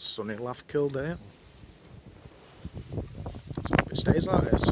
sunny Lathkill Dale. So hope it stays like this.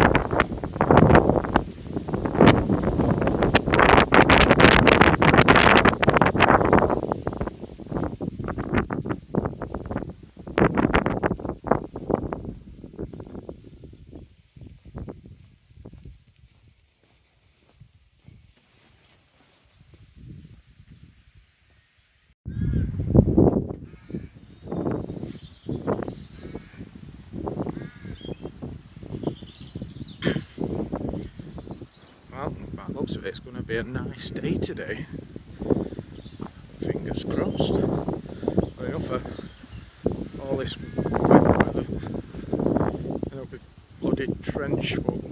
Well, by the looks of it, it's going to be a nice day today. Fingers crossed. Well, enough for all this wet weather. And it'll be bloody trench full.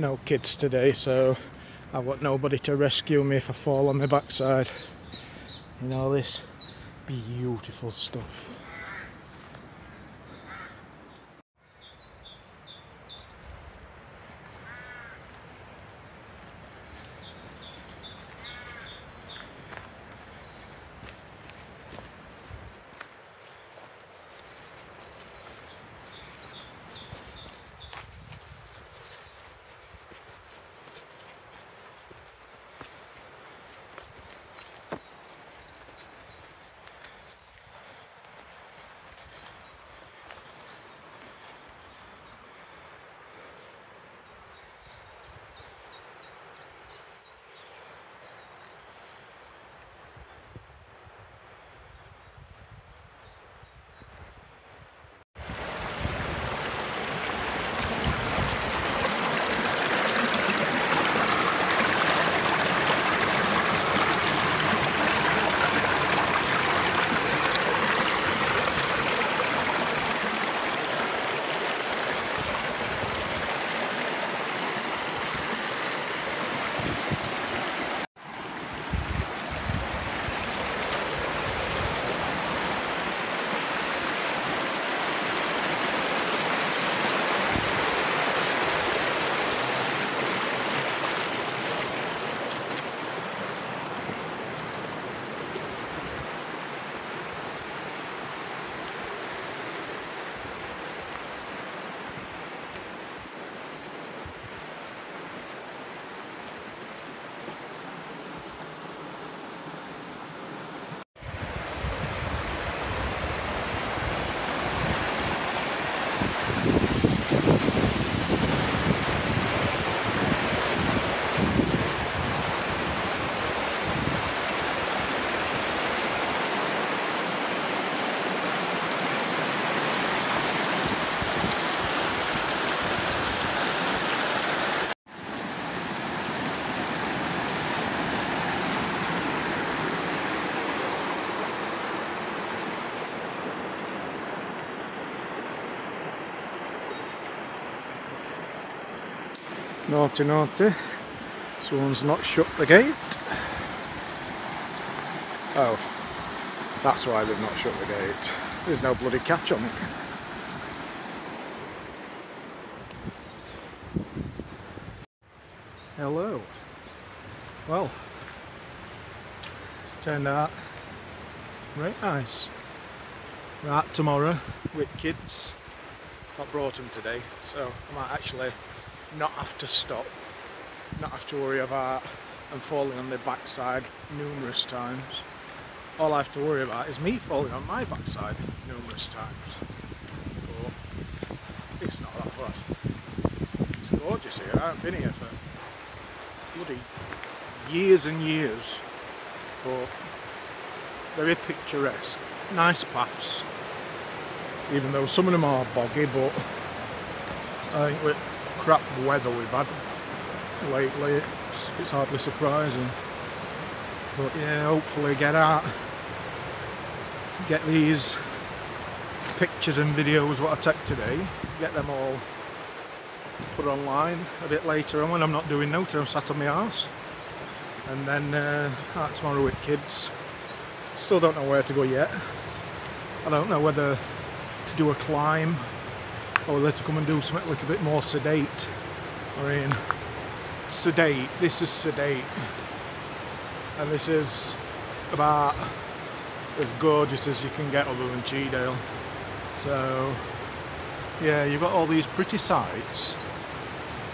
No kids today, so I've got nobody to rescue me if I fall on my backside. And all this beautiful stuff. Naughty, naughty. Someone's not shut the gate. Oh, that's why they've not shut the gate. There's no bloody catch on it. Hello. Well, it's turned out right nice. Right, tomorrow with kids. I brought them today, so I might actually not have to stop, not have to worry about them falling on their backside numerous times. All I have to worry about is me falling on my backside numerous times. But it's not that bad. It's gorgeous here. I haven't been here for bloody years and years. But very picturesque. Nice paths. even though some of them are boggy, but I think with crap weather we've had lately, it's, it's hardly surprising. But yeah, hopefully get out, get these pictures and videos what I take today, get them all put online a bit later on when I'm not doing no, I'm sat on my arse. And then uh, out tomorrow with kids. Still don't know where to go yet. I don't know whether to do a climb or whether to come and do something a little bit more sedate. I mean, sedate, this is sedate. And this is about as gorgeous as you can get other than Chee Dale. So, yeah, you've got all these pretty sights,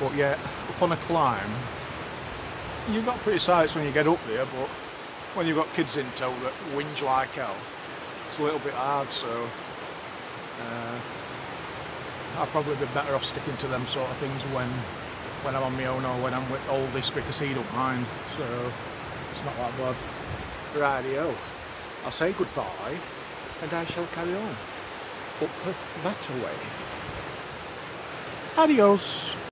but yet up on a climb, you've got pretty sights when you get up there, but when you've got kids in tow that whinge like hell, it's a little bit hard, so uh, I'll probably be better off sticking to them sort of things when when I'm on my own or when I'm with oldest because he don't mind, so it's not that bad. Radio, I'll say goodbye and I shall carry on up that way. Adios.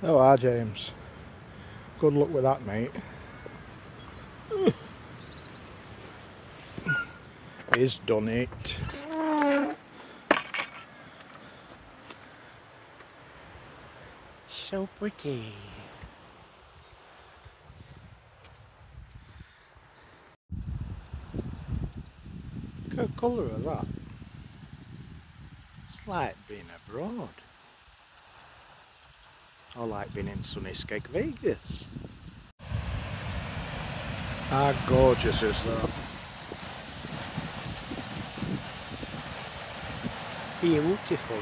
Oh, ah, James. Good luck with that, mate. He's done it. So pretty. The colour of that. It's like being abroad. I like being in sunny Skeg Vegas. How gorgeous is that? Beautiful.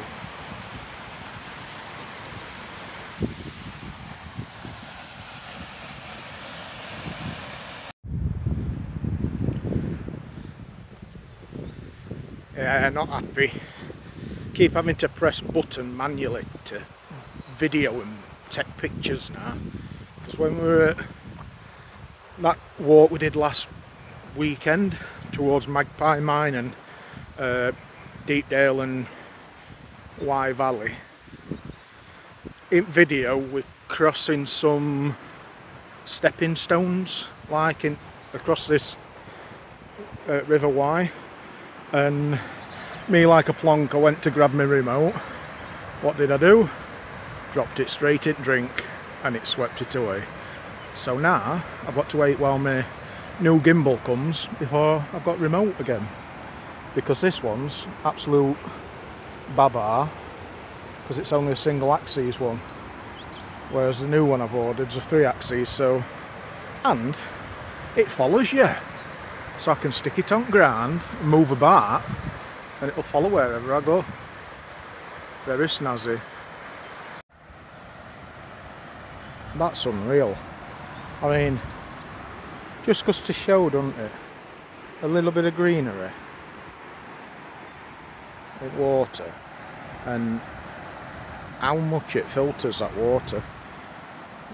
Yeah, not happy. Keep having to press button manually to video and take pictures now. Because when we were at that walk we did last weekend towards Magpie Mine and uh, Deepdale and Wye Valley in video we're crossing some stepping stones like in across this uh, River Wye and me like a plonk I went to grab my remote. What did I do dropped it straight in drink and it swept it away. So now I've got to wait while my new gimbal comes before I've got remote again. Because this one's absolute baba because it's only a single axis one. Whereas the new one I've ordered is a three axis so and it follows you. So I can stick it on ground, move about and it'll follow wherever I go. Very snazzy. That's unreal. I mean, just goes to show, doesn't it? A little bit of greenery. Water. And how much it filters that water.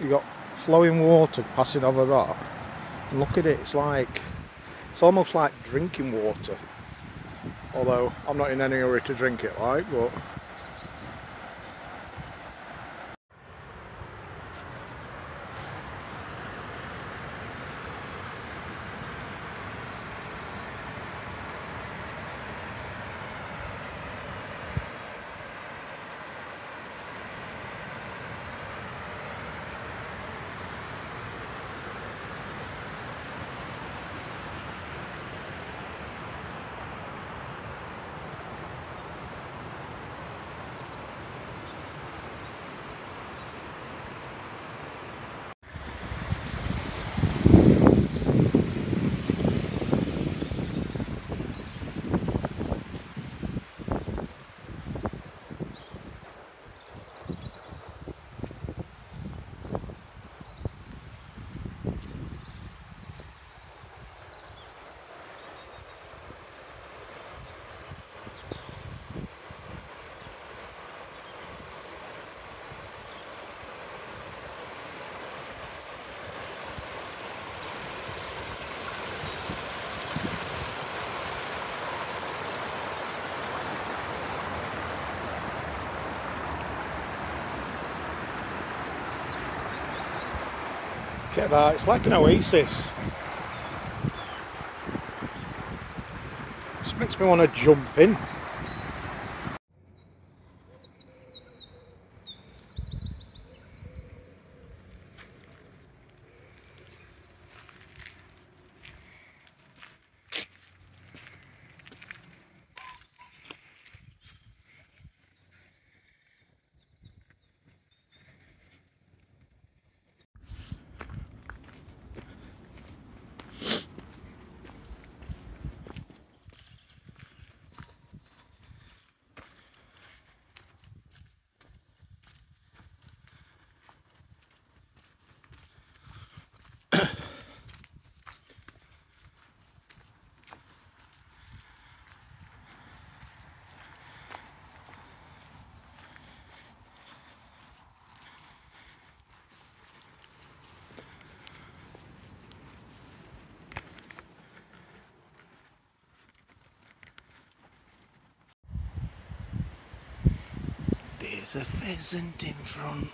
You got flowing water passing over that. And look at it, it's like, it's almost like drinking water. Although I'm not in any hurry to drink it like, but Look at that, it's like an oasis. This makes me want to jump in. There's a pheasant in front.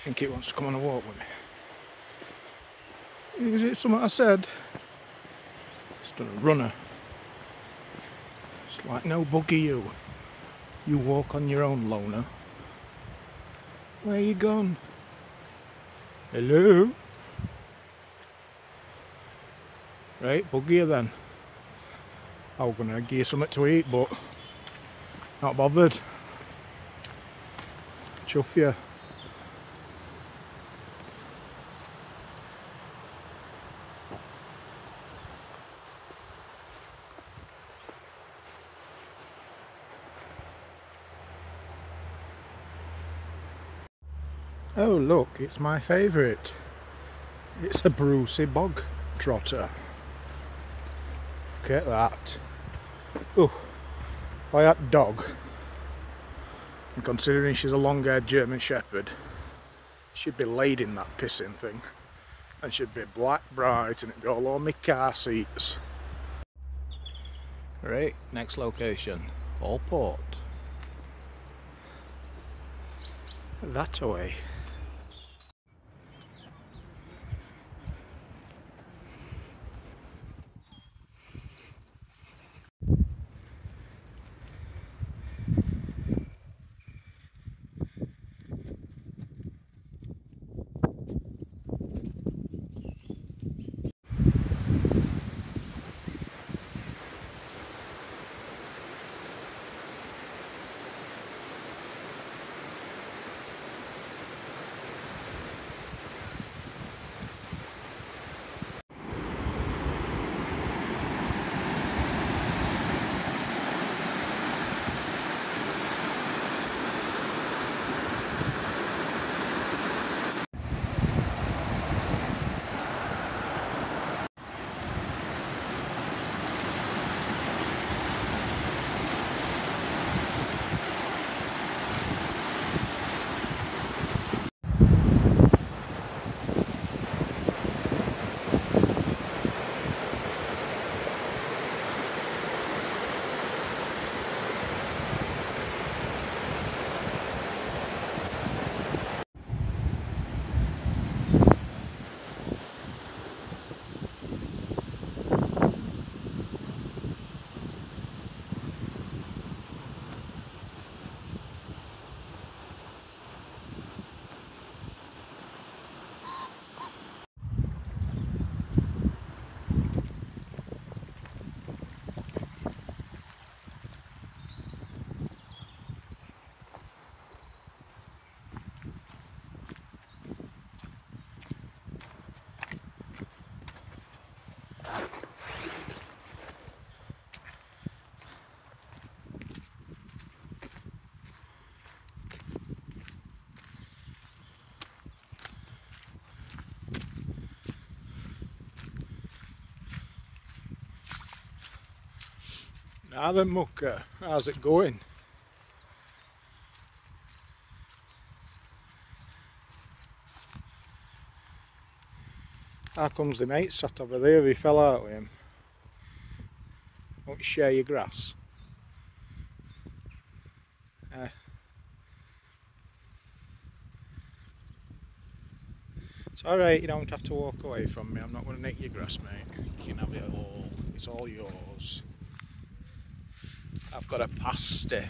Think it wants to come on a walk with me. Is it something I said? It's done a runner. It's like no buggy you. You walk on your own, loner. Where you gone? Hello? Right, buggy then. I was gonna give you something to eat, but not bothered. Chuff you. Oh look, it's my favourite. It's a Brucey bog trotter. Look at that. Oh, I had dog, and considering she's a long-haired German Shepherd, she'd be laid in that pissing thing. And she'd be black bright and it'd be all on my car seats. Right, next location, Allport. That away. Then, Mucker, how's it going? How comes the mate sat over there? He fell out with him. Won't you share your grass? Uh, it's alright, you don't have to walk away from me. I'm not going to nick your grass, mate. You can have it all. It's all yours. I've got a pasty.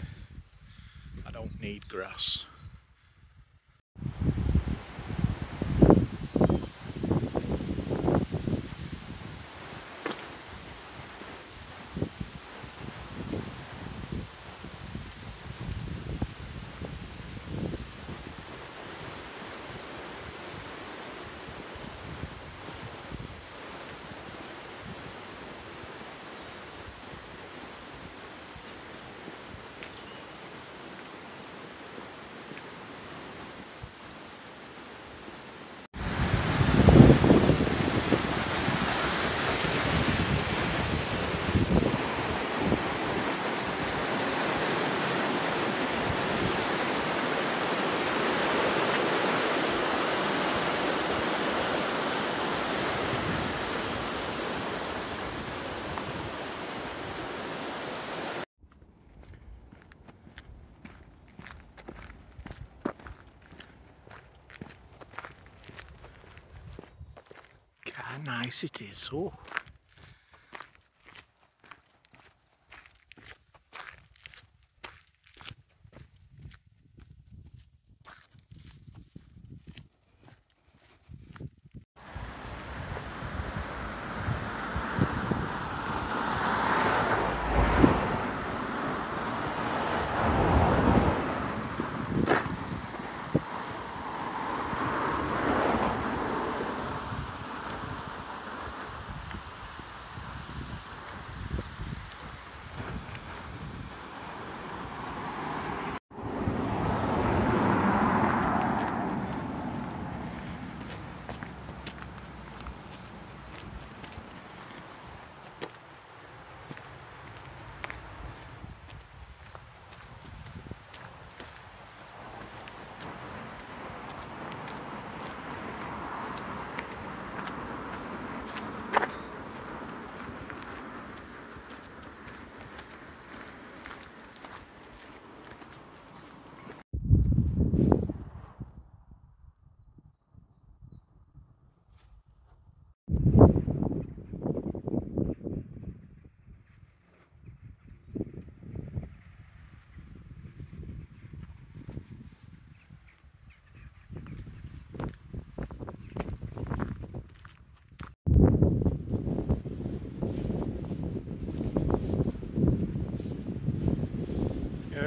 I don't need grass. How nice it is, oh.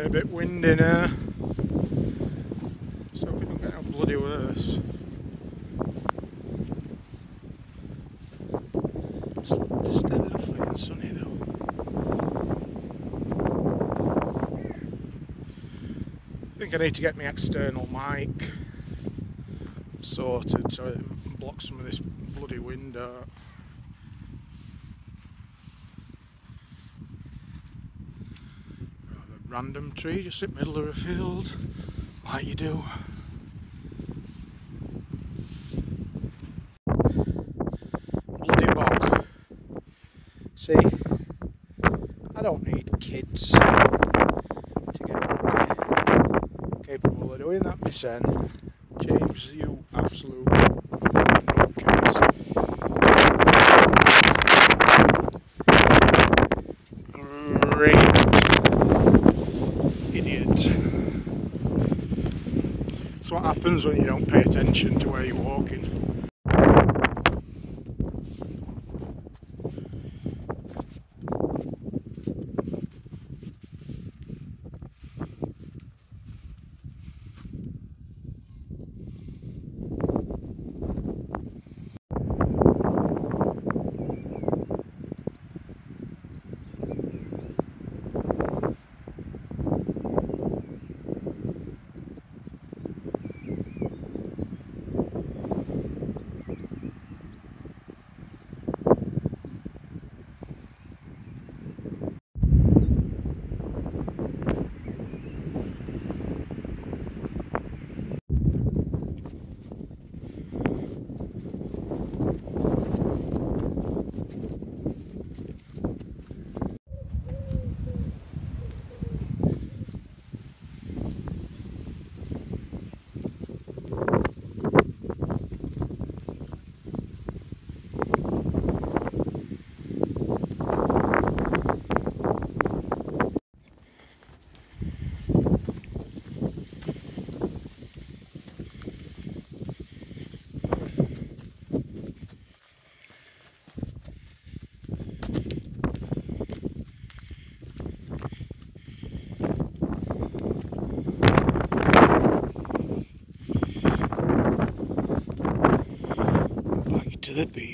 A bit windy now. So we don't get bloody worse. Still lovely and sunny though. I think I need to get my external mic sorted so it blocks some of this bloody wind. Random tree just in the middle of a field, like you do. Bloody bog. See, I don't need kids to get capable of doing that, Miss. James, you absolute. what happens when you don't pay attention to where you're walking. To the beast.